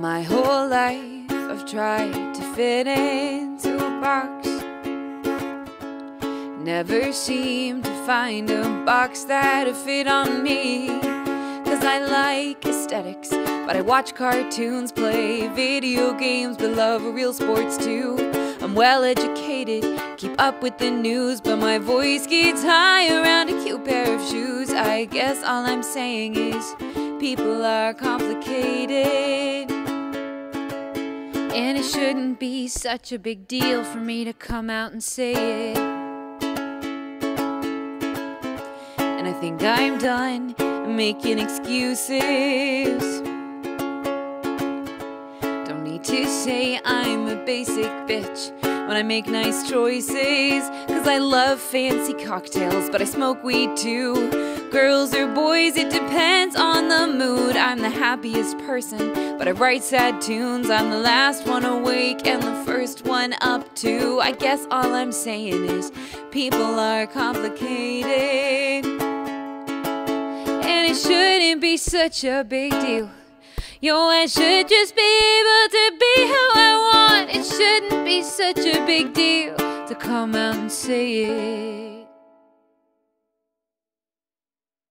My whole life I've tried to fit into a box. Never seem to find a box that'll fit on me. Cause I like aesthetics, but I watch cartoons, play video games, but love real sports too. I'm well educated, keep up with the news, but my voice gets high around a cute pair of shoes. I guess all I'm saying is people are complicated. And it shouldn't be such a big deal for me to come out and say it. And I think I'm done making excuses. Don't need to say I'm a basic bitch when I make nice choices. Cause I love fancy cocktails, but I smoke weed too. Girls or boys, it depends on the mood. I'm the happiest person, but I write sad tunes. I'm the last one awake and the first one up too. I guess all I'm saying is people are complicated. And it shouldn't be such a big deal. Yo, I should just be able to be who I want. It shouldn't be such a big deal to come out and say it.